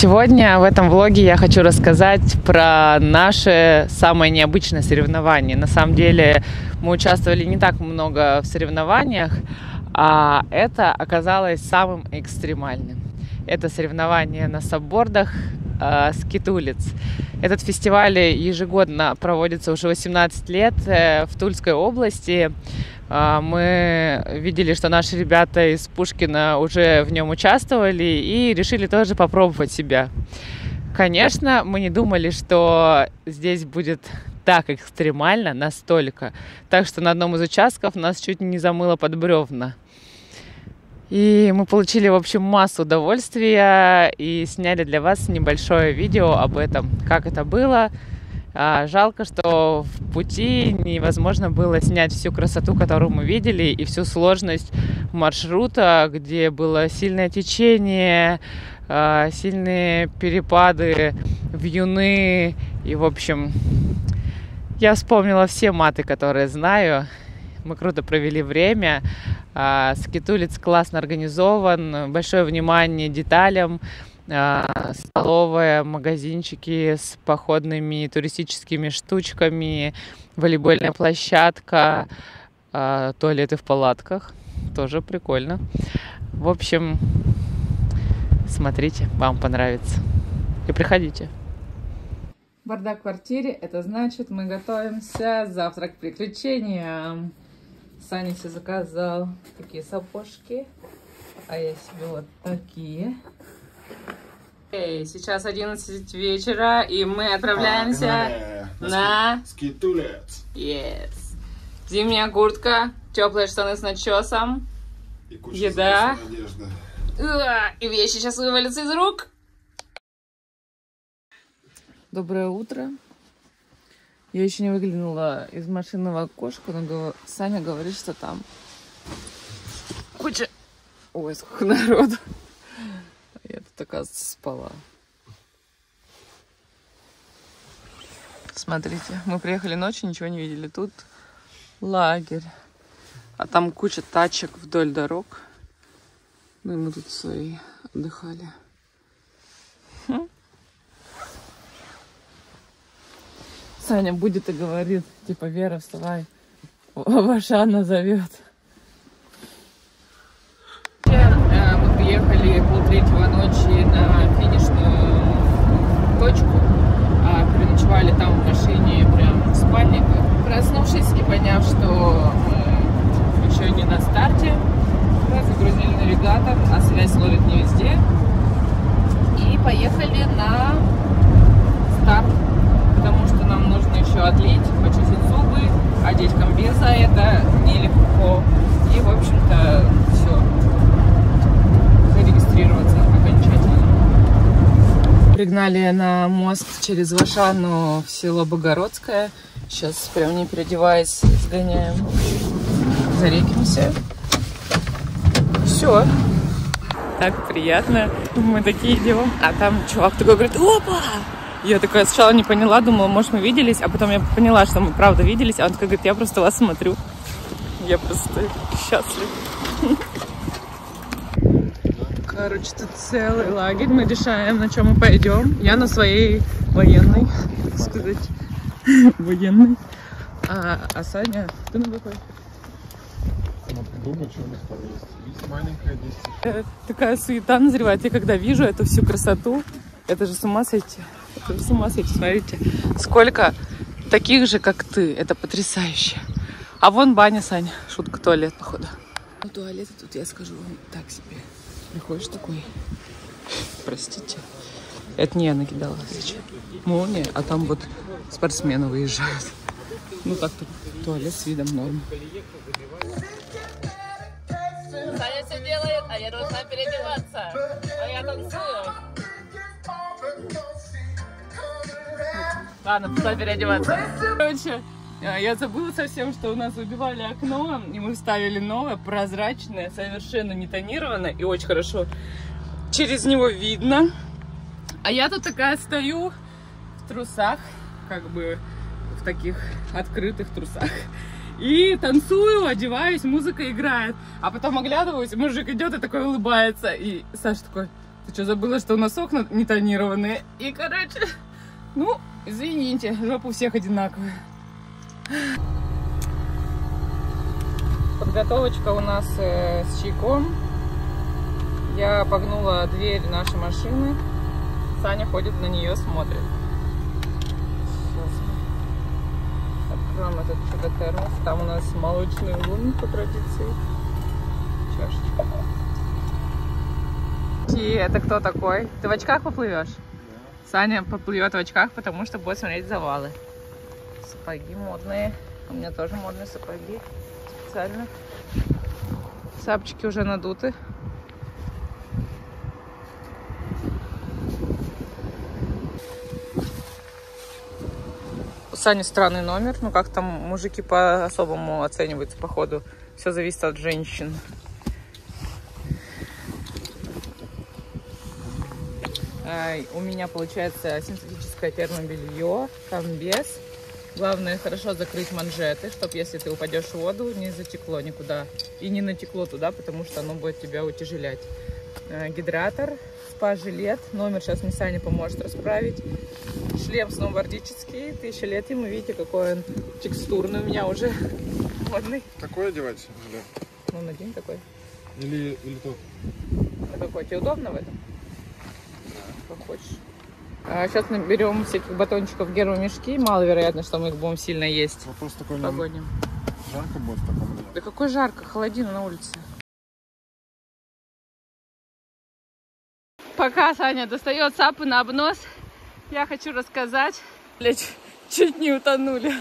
Сегодня в этом влоге я хочу рассказать про наше самое необычное соревнование. На самом деле мы участвовали не так много в соревнованиях, а это оказалось самым экстремальным. Это соревнование на саббордах э, «Скитулец». Этот фестиваль ежегодно проводится уже 18 лет э, в Тульской области. А, Мы видели, что наши ребята из Пушкина уже в нем участвовали и решили тоже попробовать себя. Конечно, мы не думали, что здесь будет так экстремально, настолько. Так что на одном из участков нас чуть не замыло под бревна. И мы получили, в общем, массу удовольствия и сняли для вас небольшое видео об этом, как это было. А, Жалко, что в пути невозможно было снять всю красоту, которую мы видели, и всю сложность маршрута, где было сильное течение, а, сильные перепады, вьюны. И, в общем, я вспомнила все маты, которые знаю. Мы круто провели время. А, Скитулец классно организован. Большое внимание деталям. А, Столовая, магазинчики с походными туристическими штучками, волейбольная площадка, а, туалеты в палатках. Тоже прикольно. В общем, смотрите, вам понравится. И приходите. Бардак в квартире, это значит, мы готовимся завтрак к приключениям. Саня себе заказал такие сапожки, а я себе вот такие. Эй, сейчас 11 вечера, и мы отправляемся на... Скитулец. Yes. Зимняя куртка, теплые штаны с начесом, И куча Еда. и вещи сейчас вывалятся из рук. Доброе утро. Я еще не выглянула из машины в окошко, но гов- Саня говорит, что там куча... Ой, сколько народу. Я тут, оказывается, спала. Смотрите, мы приехали ночью, ничего не видели. Тут лагерь. А там куча тачек вдоль дорог. Ну и мы тут свои отдыхали. Хм. Саня будет и говорит, типа, Вера, вставай. Вашана зовет. Мы приехали полтретьего ночи на финишную точку. а Переночевали там в машине, прям в спальниках. Проснувшись и поняв, что мы еще не на старте, загрузили навигатор, а связь ловит не везде. И поехали на старт, нужно еще отлить, почистить зубы, одеть комбез за это нелегко. И, в общем-то, все. Зарегистрироваться окончательно. Пригнали на мост через Вашану в село Богородское. Сейчас прям не переодеваясь, сгоняем. Зарекимся. Все. Так приятно. Мы такие идем. А там чувак такой говорит, опа! Я такая сначала не поняла, думала, может, мы виделись, а потом я поняла, что мы правда виделись, а он такой говорит, я просто вас смотрю. Я просто счастлив. Короче, тут целый лагерь. Мы решаем, на чем мы пойдем. Я на своей военной, так сказать, военной. А, а Саня, ты на какой? Думаю, что у них там есть. Есть маленькая, есть Э, такая суета назревает. Я когда вижу эту всю красоту, это же с ума сойти. Это с ума сойти. Смотрите, сколько таких же, как ты. Это потрясающе. А вон баня, Саня. Шутка, туалет, походу. Ну, туалет тут, я скажу вам, так себе. Приходишь такой, простите. Это не я накидала зачем. Молния, а там вот спортсмены выезжают. Ну, так тут туалет с видом норм. Саня все делает, а я должна переодеваться. А я танцую. Ладно, пошла переодеваться. Короче, э, я забыла совсем, что у нас выбивали окно, и мы вставили новое, прозрачное, совершенно не тонированное, и очень хорошо через него видно. А я тут такая стою в трусах, как бы в таких открытых трусах. И танцую, одеваюсь, музыка играет. А потом оглядываюсь, мужик идет и такой улыбается. И Саша такой, Ты что, забыла, что у нас окна не тонированные? И, короче, ну, извините, жопа у всех одинаковая. Подготовочка у нас э, с чайком. Я погнула дверь нашей машины. Саня ходит на нее, смотрит. Сейчас откроем этот чудо-термос. Там у нас молочный лун по традиции. Чашечка. И это кто такой? Ты в очках поплывешь? Саня поплывет в очках, потому что будет смотреть завалы. Сапоги модные. У меня тоже модные сапоги. Специально. Сапчики уже надуты. У Сани странный номер. Ну, как там мужики по-особому оцениваются, походу. Все зависит от женщин. У меня получается синтетическое термобелье, комбез. Главное хорошо закрыть манжеты, чтобы если ты упадешь в воду, не затекло никуда. И не натекло туда, потому что оно будет тебя утяжелять. Э, Гидратор, спа-жилет. Номер сейчас мне Саня поможет расправить. Шлем сноубордический, тысяча лет ему. Видите, какой он текстурный у меня уже модный. Такое одевать? Или, Ну, надень такой. или, или то? А какой? Тебе удобно в этом? Как хочешь. сейчас наберем всяких батончиков гермомешки. Маловероятно, что мы их будем сильно есть. Вопрос такой, нам Погодим. жарко будет в таком или Да какой жарко, холодина на улице. Пока Саня достает сапы на обнос, я хочу рассказать. Блять, чуть не утонули.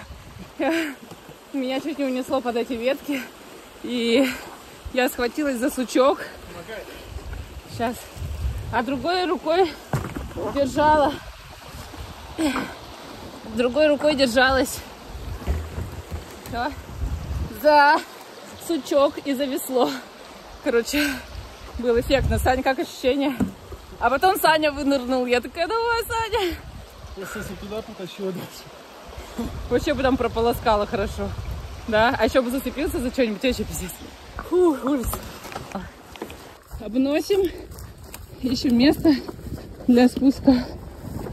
Меня чуть не унесло под эти ветки. И я схватилась за сучок. Сейчас. А другой рукой держала. Другой рукой держалась. Всё. За сучок и за весло. Короче, был эффектно. Саня, как ощущение? А потом Саня вынырнул. Я такая, давай, Саня. Просто если туда потащила дальше. Вообще бы там прополоскала хорошо. Да? А еще бы зацепился за что-нибудь, вообще пиздец. Фу, ужас. Обносим. Ищем место для спуска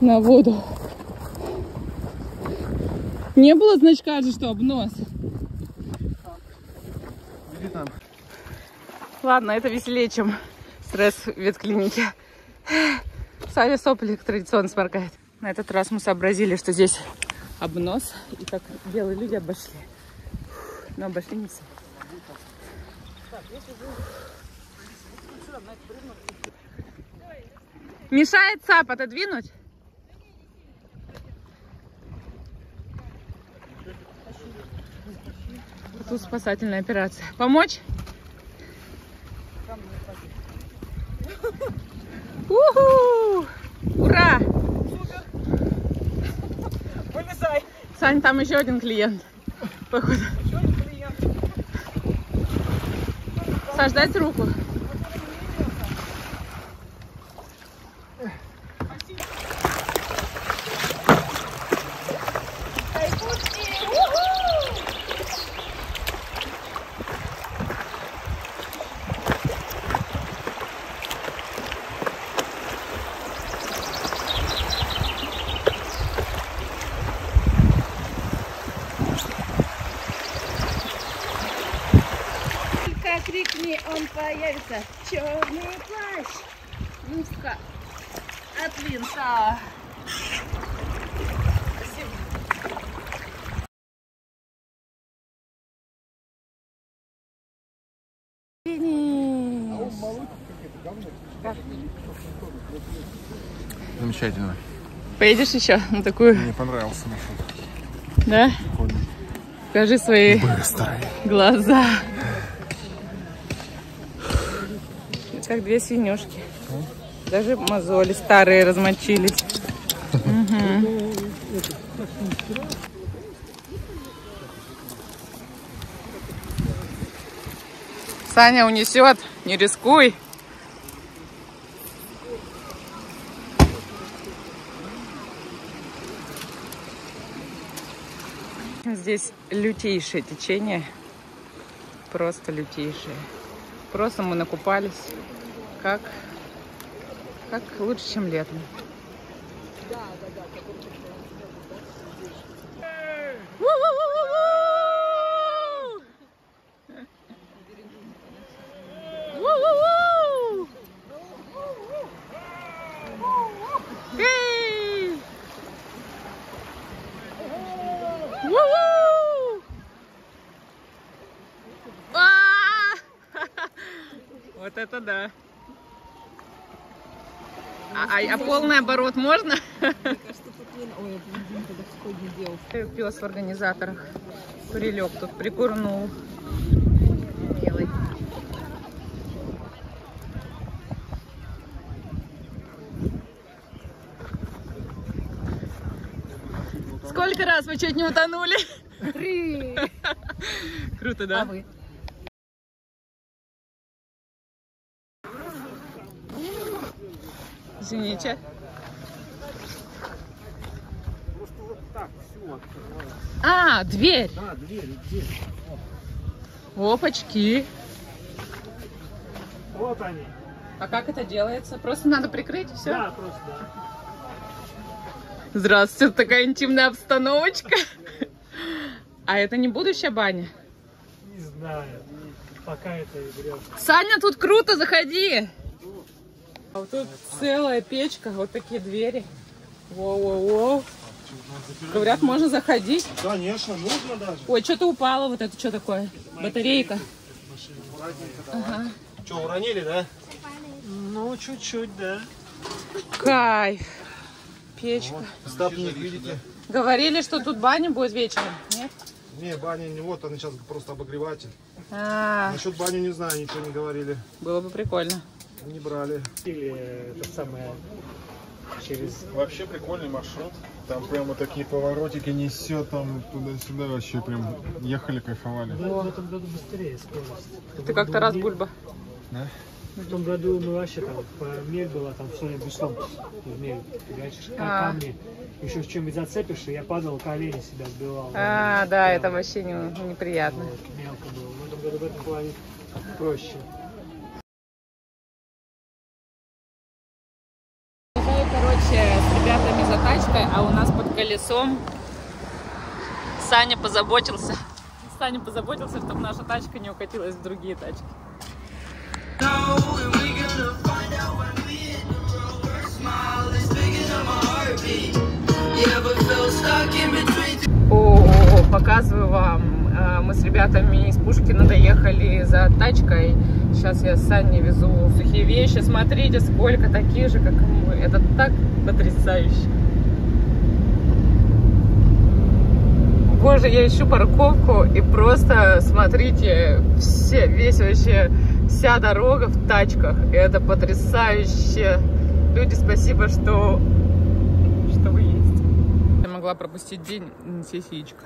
на воду. Не было значка же, что обнос. Ладно, это веселее, чем стресс в ветклинике. Саня сопли традиционно сморкает. На этот раз мы сообразили, что здесь обнос, и как белые люди обошли. Но обошли не все. Мешает ЦАП отодвинуть? Тут спасательная операция. Помочь? Уху! Ура! Вылезай! Сань, там еще один клиент. Походу. Еще один клиент. Саш, дайте руку. Черный плащ. Муска от винта. Замечательно. Поедешь еще на такую, Мне понравился маршрут. да? Прикольно. Покажи свои Быстрый. глаза. Как две свинюшки. Даже мозоли старые размочились. Саня унесет, не рискуй. Здесь лютейшее течение. Просто лютейшее. Просто мы накупались, как Как лучше, чем летом. Ву-ву-ву! Эй! Ву-ву! А! Вот это да. А, а- полный оборот можно? Пес в организаторах. Прилег тут, прикурнул. Милый. Сколько раз вы чуть не утонули? Три. Круто, да? А вы? Извините. Так, все. А, дверь. Да, дверь, дверь. Опачки. Вот они. А как это делается? Просто надо прикрыть и все? Да, просто, да. Здравствуйте, такая интимная обстановочка. А это не будущая баня? Не знаю. Пока это и врет. Саня, тут круто, заходи. А вот тут целая печка, вот такие двери. Воу-воу-воу. Говорят, можно заходить. Конечно, нужно даже. Ой, что-то упало, вот это что такое? Батарейка. Ага. Что, уронили, да? Ну, чуть-чуть, да. Кайф. Печка. Стапник, видите? Говорили, что тут баня будет вечером. Нет? Не, баня не вот, она сейчас просто обогреватель. А, Насчет бани не знаю, ничего не говорили. было бы прикольно. Не брали. Или это самое через... Вообще прикольный маршрут. Там прямо такие поворотики несет, там туда-сюда вообще прям ехали, кайфовали. В, в этом году быстрее скорость. Ты как-то раз бульба. В том году мы вообще там по мель было, там все беслом в мель. Понимаешь, А. камни. Еще с чем-нибудь зацепишь, и я падал, колени себя сбивал. А, да, это вообще не- неприятно. Вот, мелко было. В этом году в этом плане проще. Колесом Саня позаботился. Саня позаботился, чтобы наша тачка не укатилась в другие тачки. О, показываю вам. А, Мы с ребятами из Пушкина доехали за тачкой. Сейчас я с Саней везу сухие вещи. Смотрите, сколько таких же, как и мы. Это так потрясающе. Боже, я ищу парковку и просто смотрите, все, весь вообще, вся дорога в тачках. И это потрясающе. Люди, спасибо, что, что вы есть. Я могла пропустить день яичко.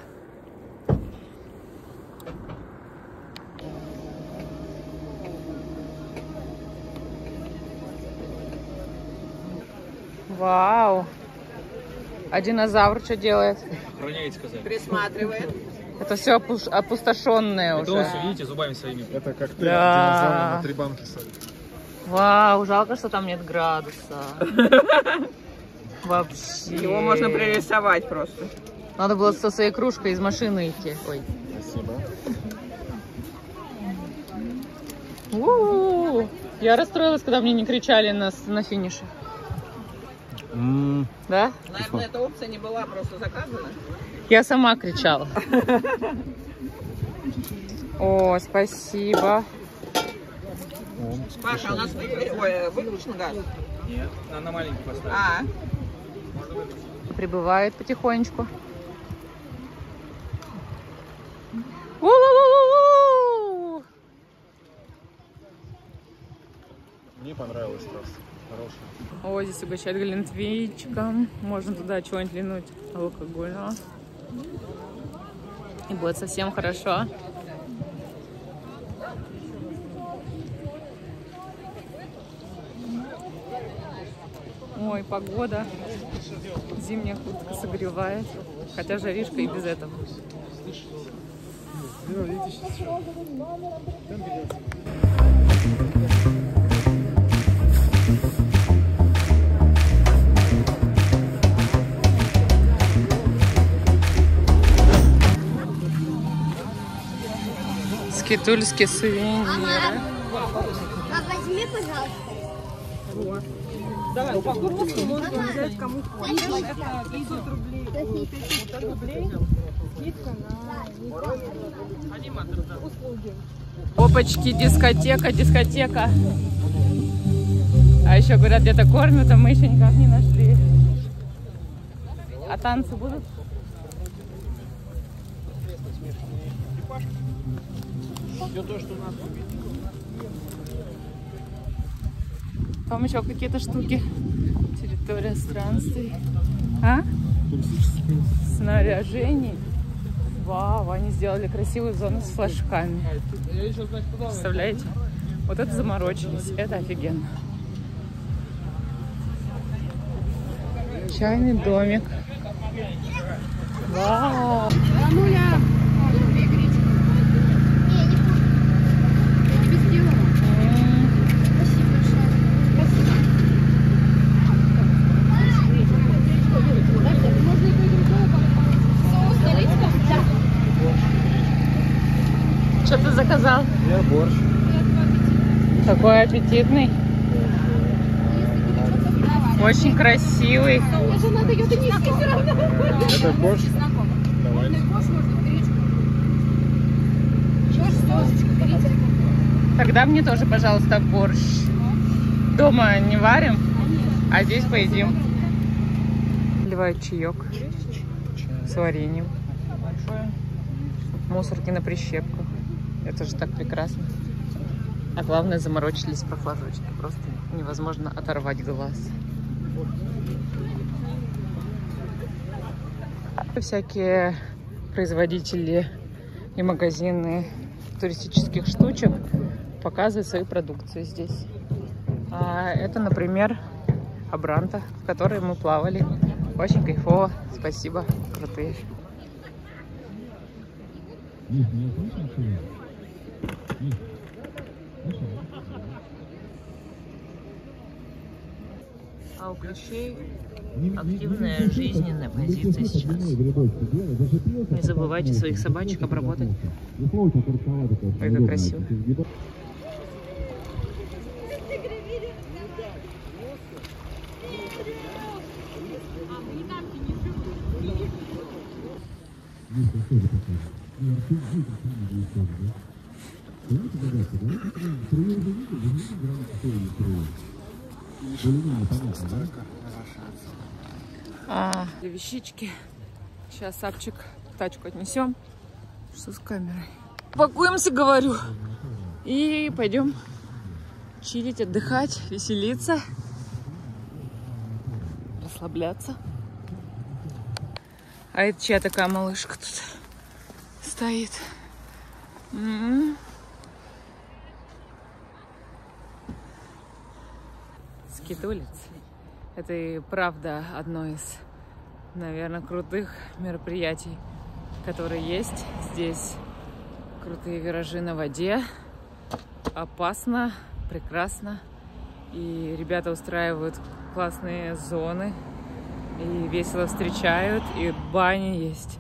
Вау! А динозавр что делает? Присматривает. Это все опустошенное уже. видите, зубами своими. Это коктейль Да. динозавра на три банки садит. Вау, жалко, что там нет градуса. Вообще. Его можно пририсовать просто. Надо было со своей кружкой из машины идти. Ой. Спасибо. У-у-у. Я расстроилась, когда мне не кричали на, на финише. Да? Наверное, эта опция не была просто заказана. Я сама кричала. О, спасибо. Паша, у нас выключен газ? Нет, на маленький поставить. А, Прибывает потихонечку. Мне понравилось просто. Хороший. О, здесь угощают глинтвейчиком. Можно туда чего-нибудь линуть алкогольного. И будет совсем хорошо. Ой, погода. Зимняя куртка согревает. Хотя жаришка и без этого. Китульские сувениры. А возьми, пожалуйста. Давай, упаковку можно взять кому Опачки, дискотека, дискотека. А еще говорят, где-то кормят, а мы еще никак не нашли. А танцы будут? Там еще какие-то штуки. Территория странствий. А? Снаряжений. Вау, они сделали красивую зону с флажками. Представляете? Вот это заморочились. Это офигенно. Чайный домик. Вау! Что ты заказал? Я борщ. Такой аппетитный. Очень красивый. Это борщ? Тогда мне тоже, пожалуйста, борщ. Дома не варим, а здесь поедим. Наливают чаек с вареньем. Мусорки на прищепку. Это же так прекрасно. А главное, заморочились про. Просто невозможно оторвать глаз. Всякие производители и магазины туристических штучек показывают свою продукцию здесь. А это, например, Абранта, в которой мы плавали. Очень кайфово. Спасибо. Крутые. А у ключей активная жизненная позиция сейчас. Не забывайте своих собачек обработать. Ой, как красиво. А, вещички. Сейчас Сапчик в тачку отнесем. Что с камерой? Пакуемся, говорю. И пойдем чилить, отдыхать, веселиться, расслабляться. А это чья такая малышка тут стоит? М-м. Скидулец. Это и правда одно из, наверное, крутых мероприятий, которые есть здесь. Крутые виражи на воде. Опасно, прекрасно. И ребята устраивают классные зоны. И весело встречают. И бани есть.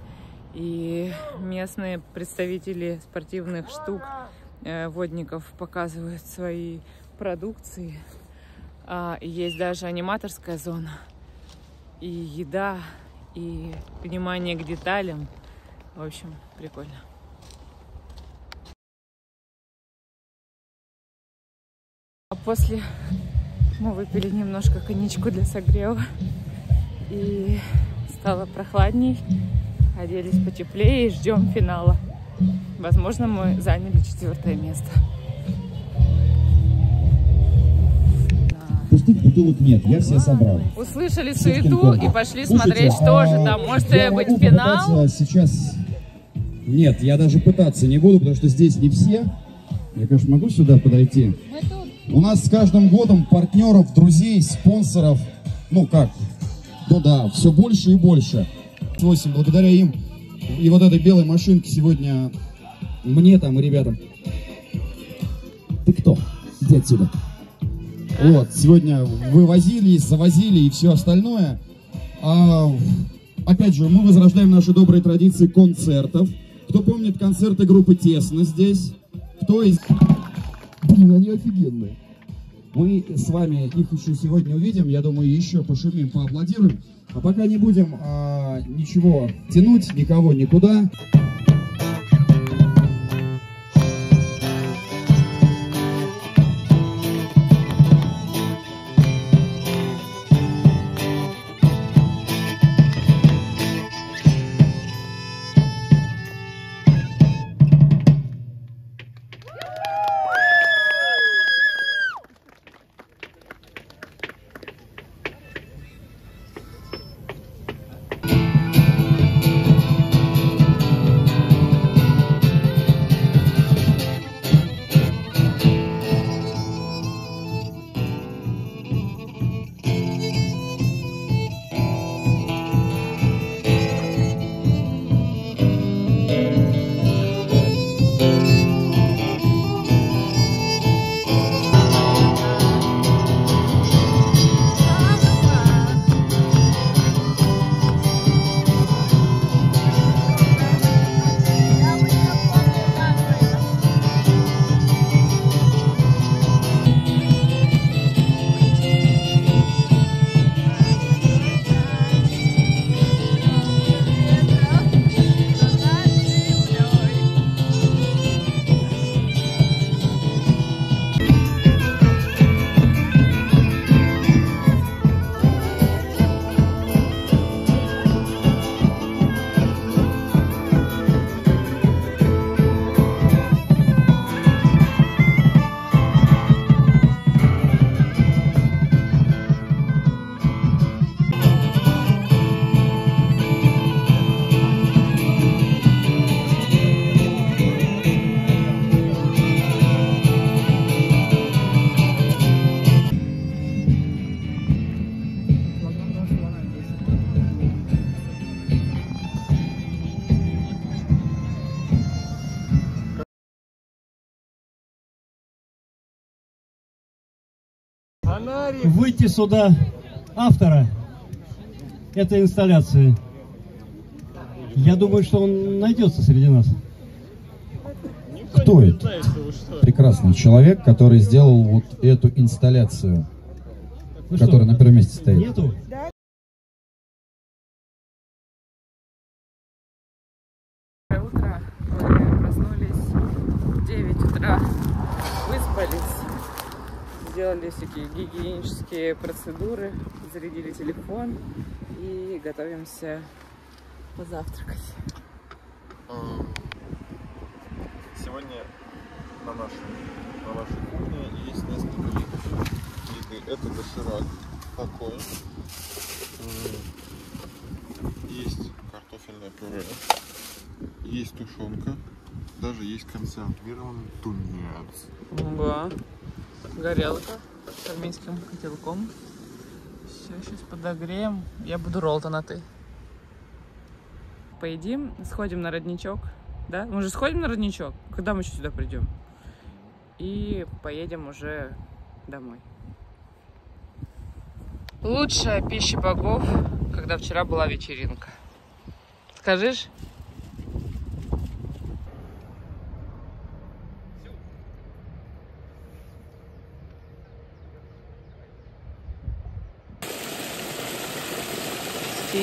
И местные представители спортивных штук, э, водников показывают свои продукции. А, есть даже аниматорская зона. И еда, и внимание к деталям. В общем, прикольно. А после мы выпили немножко коньячку для согрева. И стало прохладней. Оделись потеплее и ждем финала. Возможно, мы заняли четвертое место. Пустых бутылок нет, я все собрал. Услышали суету и пошли Слушайте, смотреть, что а же там. Может я быть могу финал? сейчас... Нет, я даже пытаться не буду, потому что здесь не все. Я, конечно, могу сюда подойти. У нас с каждым годом партнеров, друзей, спонсоров, ну как, ну да, все больше и больше. 8, благодаря им и вот этой белой машинке сегодня мне там и ребятам. Ты кто? Иди отсюда. Вот, сегодня вывозились, завозили и все остальное. А, опять же, мы возрождаем наши добрые традиции концертов. Кто помнит концерты группы Тесно здесь? кто из... Блин, они офигенные. Мы с вами их еще сегодня увидим. Я думаю, еще пошумим, поаплодируем. А пока не будем а, ничего тянуть, никого никуда. Выйти сюда автора этой инсталляции. Я думаю, что он найдется среди нас. Кто это? Прекрасный человек, который сделал вот эту инсталляцию, Ну которая что, на первом месте стоит. Нету? Доброе утро. Мы проснулись в 9 утра, выспались, сделали всякие гигиенические процедуры, зарядили телефон и готовимся позавтракать. Сегодня на нашей, на нашей кухне есть несколько видов еды. Это доширак такой. М, Есть картофельное пюре. Есть тушенка. Даже есть консервированный тунец. Да. Горелка с армейским котелком. Все, сейчас подогреем. Я буду роллтон, а ты? Поедим, сходим на родничок. Да? Мы же сходим на родничок? Когда мы еще сюда придем? И поедем уже домой. Лучшая пища богов, когда вчера была вечеринка. Скажешь?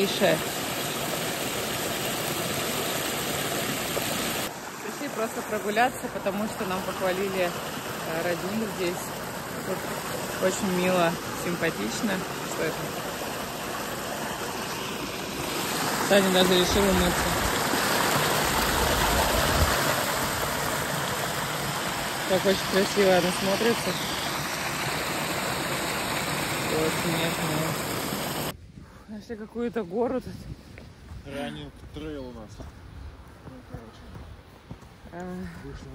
Тише. Пришли просто прогуляться, потому что нам похвалили э, родник здесь. Тут очень мило, симпатично. Что это? Таня даже решила умыться. Как очень красиво она смотрится. Очень нежно. Нашли какую-то гору тут. Раннинг трейл у нас. А, Вышло